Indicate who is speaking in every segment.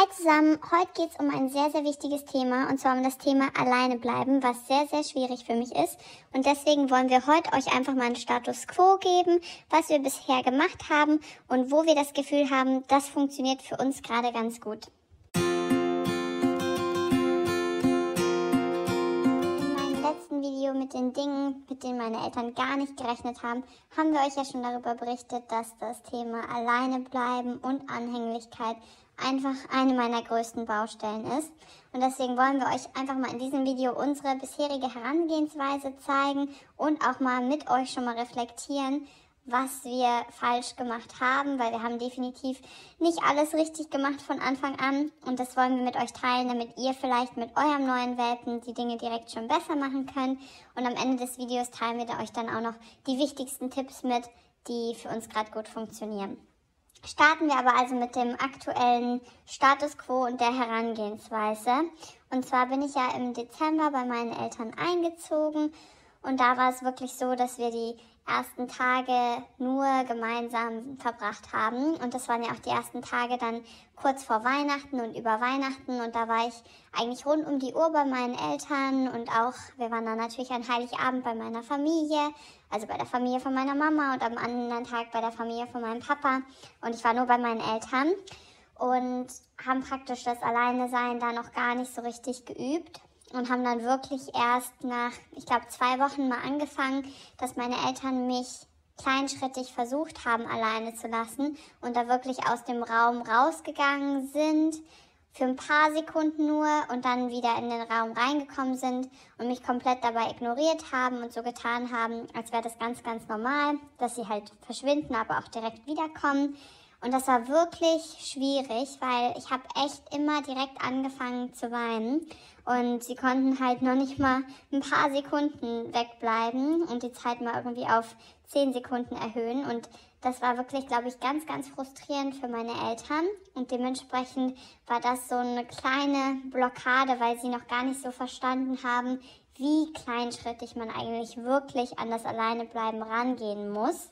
Speaker 1: Hi zusammen, heute geht es um ein sehr, sehr wichtiges Thema und zwar um das Thema alleine bleiben, was sehr, sehr schwierig für mich ist. Und deswegen wollen wir heute euch einfach mal einen Status quo geben, was wir bisher gemacht haben und wo wir das Gefühl haben, das funktioniert für uns gerade ganz gut. Video mit den Dingen, mit denen meine Eltern gar nicht gerechnet haben, haben wir euch ja schon darüber berichtet, dass das Thema Alleine bleiben und Anhänglichkeit einfach eine meiner größten Baustellen ist. Und deswegen wollen wir euch einfach mal in diesem Video unsere bisherige Herangehensweise zeigen und auch mal mit euch schon mal reflektieren, was wir falsch gemacht haben, weil wir haben definitiv nicht alles richtig gemacht von Anfang an und das wollen wir mit euch teilen, damit ihr vielleicht mit eurem neuen Welpen die Dinge direkt schon besser machen könnt und am Ende des Videos teilen wir euch dann auch noch die wichtigsten Tipps mit, die für uns gerade gut funktionieren. Starten wir aber also mit dem aktuellen Status quo und der Herangehensweise. Und zwar bin ich ja im Dezember bei meinen Eltern eingezogen und da war es wirklich so, dass wir die ersten Tage nur gemeinsam verbracht haben. Und das waren ja auch die ersten Tage dann kurz vor Weihnachten und über Weihnachten. Und da war ich eigentlich rund um die Uhr bei meinen Eltern und auch, wir waren dann natürlich an Heiligabend bei meiner Familie, also bei der Familie von meiner Mama und am anderen Tag bei der Familie von meinem Papa. Und ich war nur bei meinen Eltern und haben praktisch das Alleine sein da noch gar nicht so richtig geübt und haben dann wirklich erst nach, ich glaube, zwei Wochen mal angefangen, dass meine Eltern mich kleinschrittig versucht haben, alleine zu lassen und da wirklich aus dem Raum rausgegangen sind, für ein paar Sekunden nur und dann wieder in den Raum reingekommen sind und mich komplett dabei ignoriert haben und so getan haben, als wäre das ganz, ganz normal, dass sie halt verschwinden, aber auch direkt wiederkommen. Und das war wirklich schwierig, weil ich habe echt immer direkt angefangen zu weinen. Und sie konnten halt noch nicht mal ein paar Sekunden wegbleiben und die Zeit mal irgendwie auf zehn Sekunden erhöhen. Und das war wirklich, glaube ich, ganz, ganz frustrierend für meine Eltern. Und dementsprechend war das so eine kleine Blockade, weil sie noch gar nicht so verstanden haben, wie kleinschrittig man eigentlich wirklich an das Alleinebleiben rangehen muss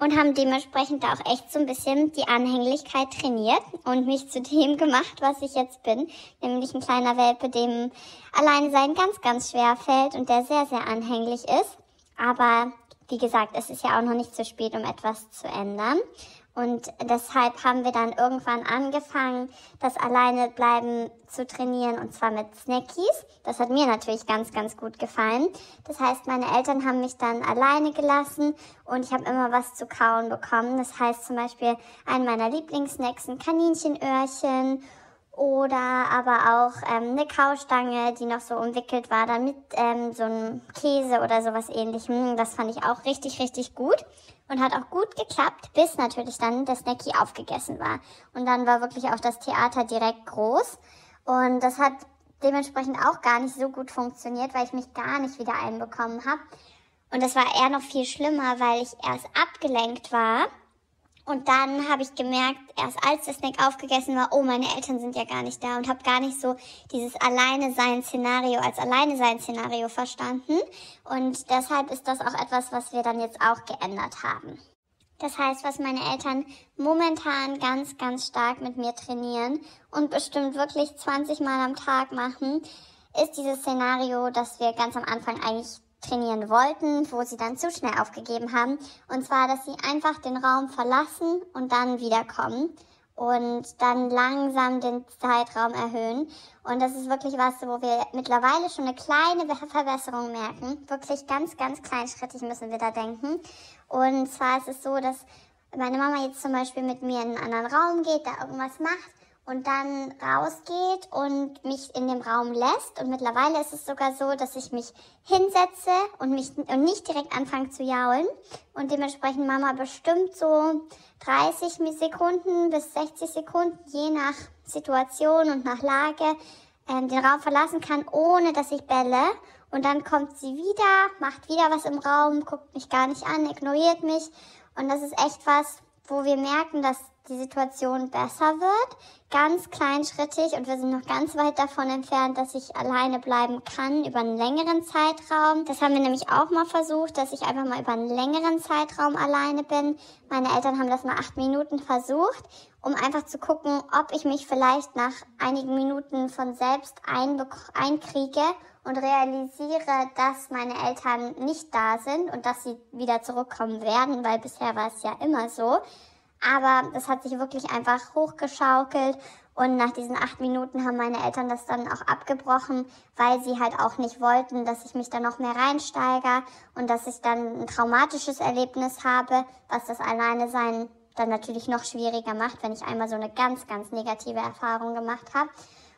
Speaker 1: und haben dementsprechend auch echt so ein bisschen die Anhänglichkeit trainiert und mich zu dem gemacht, was ich jetzt bin, nämlich ein kleiner Welpe, dem alleine sein ganz, ganz schwer fällt und der sehr, sehr anhänglich ist. Aber wie gesagt, es ist ja auch noch nicht zu spät, um etwas zu ändern. Und deshalb haben wir dann irgendwann angefangen, das alleine bleiben zu trainieren und zwar mit Snackies. Das hat mir natürlich ganz, ganz gut gefallen. Das heißt, meine Eltern haben mich dann alleine gelassen und ich habe immer was zu kauen bekommen. Das heißt zum Beispiel einen meiner Lieblingssnacks, ein Kaninchenöhrchen oder aber auch ähm, eine Kaustange, die noch so umwickelt war, dann mit ähm, so einem Käse oder sowas ähnlichem. Das fand ich auch richtig, richtig gut und hat auch gut geklappt, bis natürlich dann der Snacky aufgegessen war. Und dann war wirklich auch das Theater direkt groß und das hat dementsprechend auch gar nicht so gut funktioniert, weil ich mich gar nicht wieder einbekommen habe. Und das war eher noch viel schlimmer, weil ich erst abgelenkt war und dann habe ich gemerkt, erst als der Snack aufgegessen war, oh, meine Eltern sind ja gar nicht da und habe gar nicht so dieses Alleine-Sein-Szenario als Alleine-Sein-Szenario verstanden. Und deshalb ist das auch etwas, was wir dann jetzt auch geändert haben. Das heißt, was meine Eltern momentan ganz, ganz stark mit mir trainieren und bestimmt wirklich 20 Mal am Tag machen, ist dieses Szenario, das wir ganz am Anfang eigentlich trainieren wollten, wo sie dann zu schnell aufgegeben haben. Und zwar, dass sie einfach den Raum verlassen und dann wiederkommen und dann langsam den Zeitraum erhöhen. Und das ist wirklich was, wo wir mittlerweile schon eine kleine Verbesserung merken. Wirklich ganz, ganz kleinschrittig müssen wir da denken. Und zwar ist es so, dass meine Mama jetzt zum Beispiel mit mir in einen anderen Raum geht, da irgendwas macht und dann rausgeht und mich in dem Raum lässt. Und mittlerweile ist es sogar so, dass ich mich hinsetze und mich und nicht direkt anfange zu jaulen. Und dementsprechend Mama bestimmt so 30 Sekunden bis 60 Sekunden, je nach Situation und nach Lage, ähm, den Raum verlassen kann, ohne dass ich bälle. Und dann kommt sie wieder, macht wieder was im Raum, guckt mich gar nicht an, ignoriert mich. Und das ist echt was, wo wir merken, dass die Situation besser wird, ganz kleinschrittig und wir sind noch ganz weit davon entfernt, dass ich alleine bleiben kann über einen längeren Zeitraum. Das haben wir nämlich auch mal versucht, dass ich einfach mal über einen längeren Zeitraum alleine bin. Meine Eltern haben das mal acht Minuten versucht um einfach zu gucken, ob ich mich vielleicht nach einigen Minuten von selbst einkriege und realisiere, dass meine Eltern nicht da sind und dass sie wieder zurückkommen werden, weil bisher war es ja immer so. Aber das hat sich wirklich einfach hochgeschaukelt und nach diesen acht Minuten haben meine Eltern das dann auch abgebrochen, weil sie halt auch nicht wollten, dass ich mich da noch mehr reinsteige und dass ich dann ein traumatisches Erlebnis habe, was das alleine sein dann natürlich noch schwieriger macht, wenn ich einmal so eine ganz, ganz negative Erfahrung gemacht habe.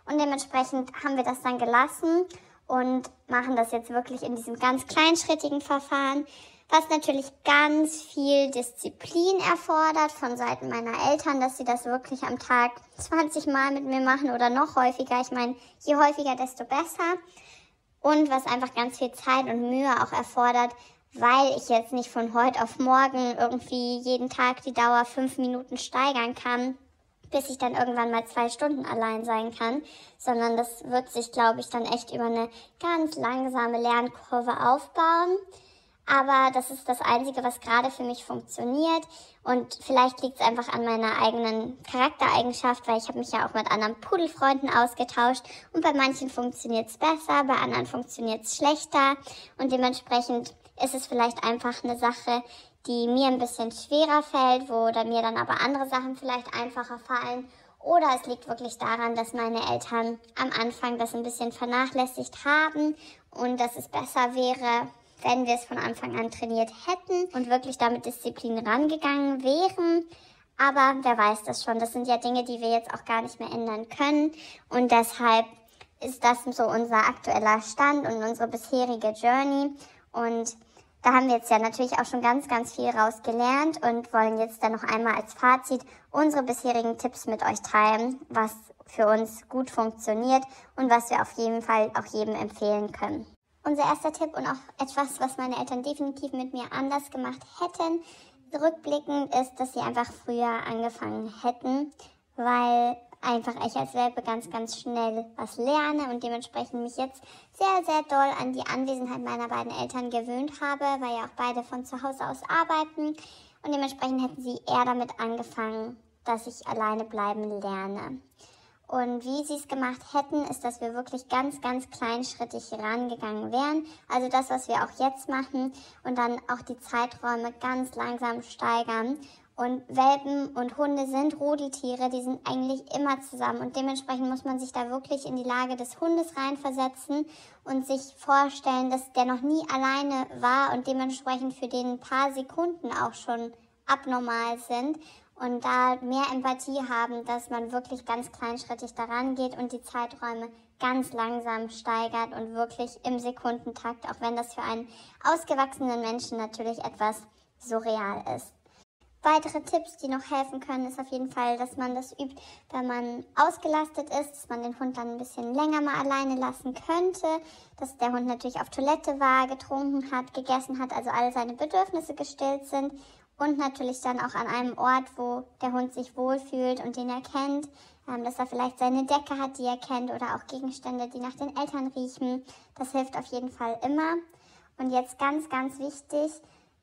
Speaker 1: Und dementsprechend haben wir das dann gelassen und machen das jetzt wirklich in diesem ganz kleinschrittigen Verfahren, was natürlich ganz viel Disziplin erfordert von Seiten meiner Eltern, dass sie das wirklich am Tag 20 Mal mit mir machen oder noch häufiger. Ich meine, je häufiger, desto besser. Und was einfach ganz viel Zeit und Mühe auch erfordert, weil ich jetzt nicht von heute auf morgen irgendwie jeden Tag die Dauer fünf Minuten steigern kann, bis ich dann irgendwann mal zwei Stunden allein sein kann, sondern das wird sich, glaube ich, dann echt über eine ganz langsame Lernkurve aufbauen. Aber das ist das Einzige, was gerade für mich funktioniert. Und vielleicht liegt es einfach an meiner eigenen Charaktereigenschaft, weil ich habe mich ja auch mit anderen Pudelfreunden ausgetauscht. Und bei manchen funktioniert es besser, bei anderen funktioniert es schlechter. Und dementsprechend ist es vielleicht einfach eine Sache, die mir ein bisschen schwerer fällt, wo mir dann aber andere Sachen vielleicht einfacher fallen. Oder es liegt wirklich daran, dass meine Eltern am Anfang das ein bisschen vernachlässigt haben und dass es besser wäre, wenn wir es von Anfang an trainiert hätten und wirklich damit Disziplin rangegangen wären. Aber wer weiß das schon. Das sind ja Dinge, die wir jetzt auch gar nicht mehr ändern können. Und deshalb ist das so unser aktueller Stand und unsere bisherige Journey. Und da haben wir jetzt ja natürlich auch schon ganz, ganz viel rausgelernt und wollen jetzt dann noch einmal als Fazit unsere bisherigen Tipps mit euch teilen, was für uns gut funktioniert und was wir auf jeden Fall auch jedem empfehlen können. Unser erster Tipp und auch etwas, was meine Eltern definitiv mit mir anders gemacht hätten, rückblickend ist, dass sie einfach früher angefangen hätten, weil einfach ich als Welpe ganz, ganz schnell was lerne und dementsprechend mich jetzt sehr, sehr doll an die Anwesenheit meiner beiden Eltern gewöhnt habe, weil ja auch beide von zu Hause aus arbeiten und dementsprechend hätten sie eher damit angefangen, dass ich alleine bleiben lerne. Und wie sie es gemacht hätten, ist, dass wir wirklich ganz, ganz kleinschrittig rangegangen wären. Also das, was wir auch jetzt machen und dann auch die Zeiträume ganz langsam steigern und Welpen und Hunde sind Rudeltiere, die sind eigentlich immer zusammen. Und dementsprechend muss man sich da wirklich in die Lage des Hundes reinversetzen und sich vorstellen, dass der noch nie alleine war und dementsprechend für den ein paar Sekunden auch schon abnormal sind. Und da mehr Empathie haben, dass man wirklich ganz kleinschrittig daran geht und die Zeiträume ganz langsam steigert und wirklich im Sekundentakt, auch wenn das für einen ausgewachsenen Menschen natürlich etwas surreal ist. Weitere Tipps, die noch helfen können, ist auf jeden Fall, dass man das übt, wenn man ausgelastet ist, dass man den Hund dann ein bisschen länger mal alleine lassen könnte, dass der Hund natürlich auf Toilette war, getrunken hat, gegessen hat, also alle seine Bedürfnisse gestillt sind und natürlich dann auch an einem Ort, wo der Hund sich wohlfühlt und den er kennt, ähm, dass er vielleicht seine Decke hat, die er kennt oder auch Gegenstände, die nach den Eltern riechen. Das hilft auf jeden Fall immer. Und jetzt ganz, ganz wichtig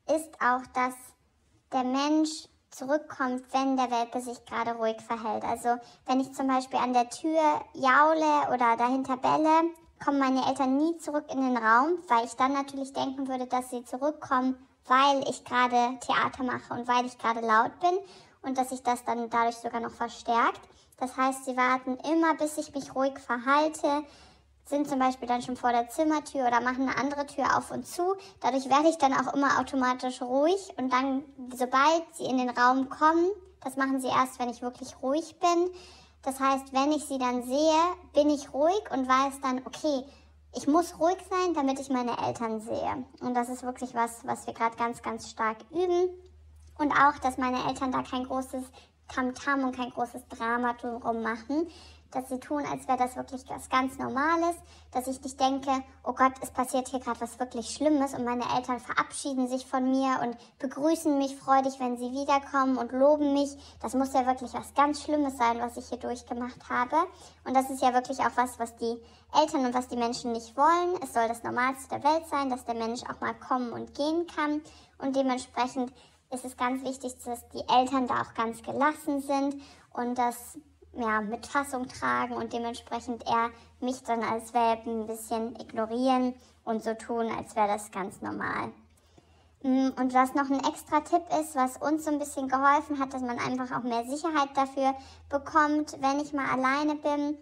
Speaker 1: ist auch, dass der Mensch zurückkommt, wenn der Welpe sich gerade ruhig verhält. Also wenn ich zum Beispiel an der Tür jaule oder dahinter belle, kommen meine Eltern nie zurück in den Raum, weil ich dann natürlich denken würde, dass sie zurückkommen, weil ich gerade Theater mache und weil ich gerade laut bin und dass sich das dann dadurch sogar noch verstärkt. Das heißt, sie warten immer, bis ich mich ruhig verhalte, sind zum Beispiel dann schon vor der Zimmertür oder machen eine andere Tür auf und zu. Dadurch werde ich dann auch immer automatisch ruhig und dann, sobald sie in den Raum kommen, das machen sie erst, wenn ich wirklich ruhig bin. Das heißt, wenn ich sie dann sehe, bin ich ruhig und weiß dann, okay, ich muss ruhig sein, damit ich meine Eltern sehe. Und das ist wirklich was, was wir gerade ganz, ganz stark üben. Und auch, dass meine Eltern da kein großes Tamtam -Tam und kein großes Drama drum machen, dass sie tun, als wäre das wirklich was ganz Normales, dass ich nicht denke, oh Gott, es passiert hier gerade was wirklich Schlimmes und meine Eltern verabschieden sich von mir und begrüßen mich freudig, wenn sie wiederkommen und loben mich. Das muss ja wirklich was ganz Schlimmes sein, was ich hier durchgemacht habe. Und das ist ja wirklich auch was, was die Eltern und was die Menschen nicht wollen. Es soll das Normalste der Welt sein, dass der Mensch auch mal kommen und gehen kann und dementsprechend ist es ganz wichtig, dass die Eltern da auch ganz gelassen sind und das ja, mit Fassung tragen und dementsprechend eher mich dann als Welpen ein bisschen ignorieren und so tun, als wäre das ganz normal. Mm, und was noch ein extra Tipp ist, was uns so ein bisschen geholfen hat, dass man einfach auch mehr Sicherheit dafür bekommt, wenn ich mal alleine bin,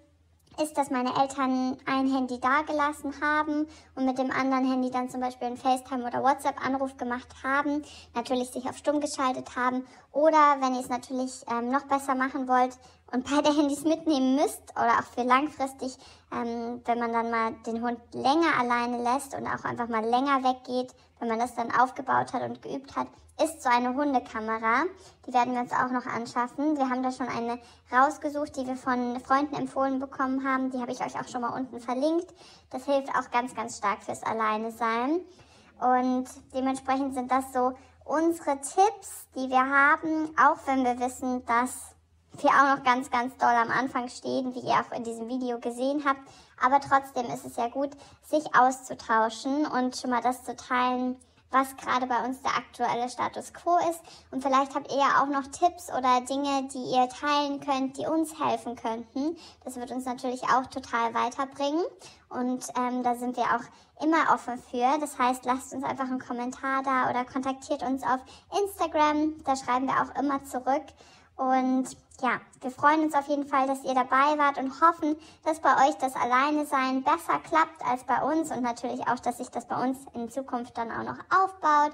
Speaker 1: ist, dass meine Eltern ein Handy dagelassen haben und mit dem anderen Handy dann zum Beispiel einen FaceTime oder WhatsApp-Anruf gemacht haben, natürlich sich auf Stumm geschaltet haben oder wenn ihr es natürlich ähm, noch besser machen wollt und beide Handys mitnehmen müsst oder auch für langfristig, ähm, wenn man dann mal den Hund länger alleine lässt und auch einfach mal länger weggeht, wenn man das dann aufgebaut hat und geübt hat, ist so eine Hundekamera. Die werden wir uns auch noch anschaffen. Wir haben da schon eine rausgesucht, die wir von Freunden empfohlen bekommen haben. Die habe ich euch auch schon mal unten verlinkt. Das hilft auch ganz, ganz stark fürs Alleine sein. Und dementsprechend sind das so unsere Tipps, die wir haben, auch wenn wir wissen, dass wir auch noch ganz, ganz doll am Anfang stehen, wie ihr auch in diesem Video gesehen habt. Aber trotzdem ist es ja gut, sich auszutauschen und schon mal das zu teilen, was gerade bei uns der aktuelle Status quo ist. Und vielleicht habt ihr ja auch noch Tipps oder Dinge, die ihr teilen könnt, die uns helfen könnten. Das wird uns natürlich auch total weiterbringen. Und ähm, da sind wir auch immer offen für. Das heißt, lasst uns einfach einen Kommentar da oder kontaktiert uns auf Instagram. Da schreiben wir auch immer zurück. Und ja, wir freuen uns auf jeden Fall, dass ihr dabei wart und hoffen, dass bei euch das Alleine-Sein besser klappt als bei uns und natürlich auch, dass sich das bei uns in Zukunft dann auch noch aufbaut.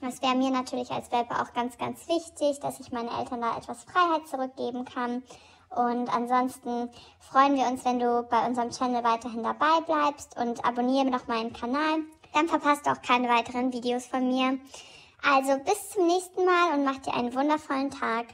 Speaker 1: Das wäre mir natürlich als Welpe auch ganz, ganz wichtig, dass ich meinen Eltern da etwas Freiheit zurückgeben kann. Und ansonsten freuen wir uns, wenn du bei unserem Channel weiterhin dabei bleibst und abonniere noch meinen Kanal. Dann verpasst du auch keine weiteren Videos von mir. Also bis zum nächsten Mal und mach dir einen wundervollen Tag.